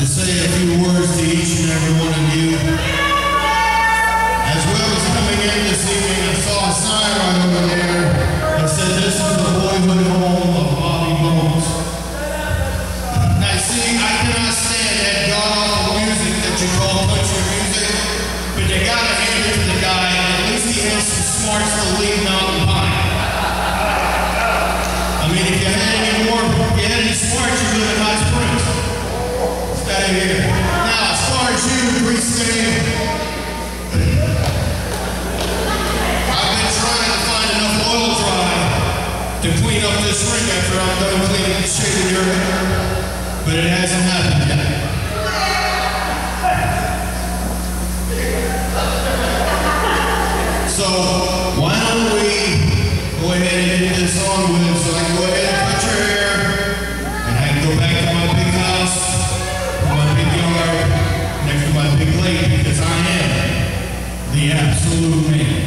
to say a few words to clean up this ring after I'm done cleaning shaving your hair, but it hasn't happened yet. So why don't we go ahead and end this song with so I go ahead plate because I am the absolute man.